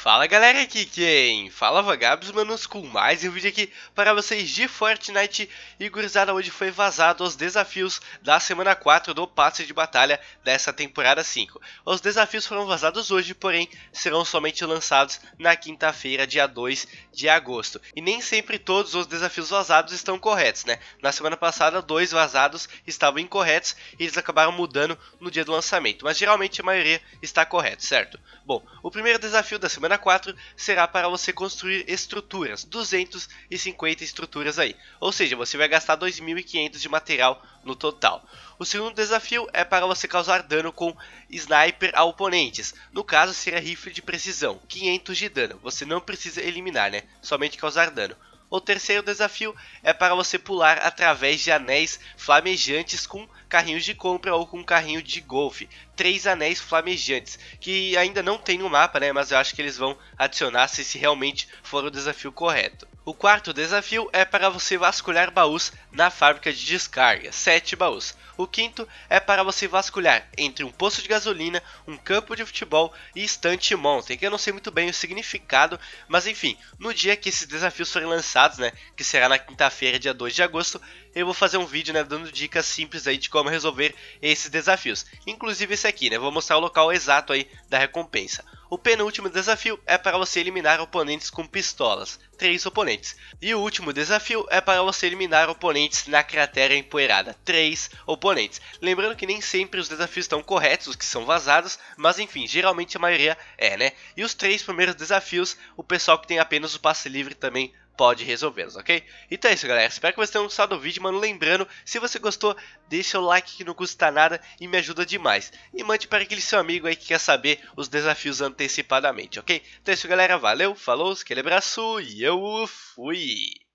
Fala galera, aqui quem fala Vagabos Manos com mais um vídeo aqui para vocês de Fortnite e gurizada hoje foi vazado os desafios da semana 4 do passe de batalha dessa temporada 5. Os desafios foram vazados hoje, porém serão somente lançados na quinta-feira, dia 2 de agosto. E nem sempre todos os desafios vazados estão corretos, né? Na semana passada dois vazados estavam incorretos e eles acabaram mudando no dia do lançamento, mas geralmente a maioria está correto, certo? Bom, o primeiro desafio da semana semana 4 será para você construir estruturas, 250 estruturas aí. Ou seja, você vai gastar 2.500 de material no total. O segundo desafio é para você causar dano com sniper a oponentes. No caso, será rifle de precisão, 500 de dano. Você não precisa eliminar, né? Somente causar dano. O terceiro desafio é para você pular através de anéis flamejantes com carrinhos de compra ou com carrinho de golfe. Três anéis flamejantes, que ainda não tem no mapa, né? Mas eu acho que eles vão adicionar se realmente for o desafio correto. O quarto desafio é para você vasculhar baús na fábrica de descarga, 7 baús. O quinto é para você vasculhar entre um poço de gasolina, um campo de futebol e estante mountain, que eu não sei muito bem o significado, mas enfim, no dia que esses desafios forem lançados, né, que será na quinta-feira, dia 2 de agosto, eu vou fazer um vídeo, né, dando dicas simples aí de como resolver esses desafios. Inclusive esse aqui, né, vou mostrar o local exato aí da recompensa. O penúltimo desafio é para você eliminar oponentes com pistolas, 3 oponentes. E o último desafio é para você eliminar oponentes na cratera empoeirada, 3 oponentes. Lembrando que nem sempre os desafios estão corretos, os que são vazados, mas enfim, geralmente a maioria é, né? E os três primeiros desafios, o pessoal que tem apenas o passe livre também pode resolvê-los, ok? Então é isso, galera. Espero que vocês tenham gostado do vídeo, mano. Lembrando, se você gostou, deixa o like que não custa nada e me ajuda demais. E mande para aquele seu amigo aí que quer saber os desafios antecipadamente, ok? Então é isso, galera. Valeu, falou, aquele abraço e eu fui!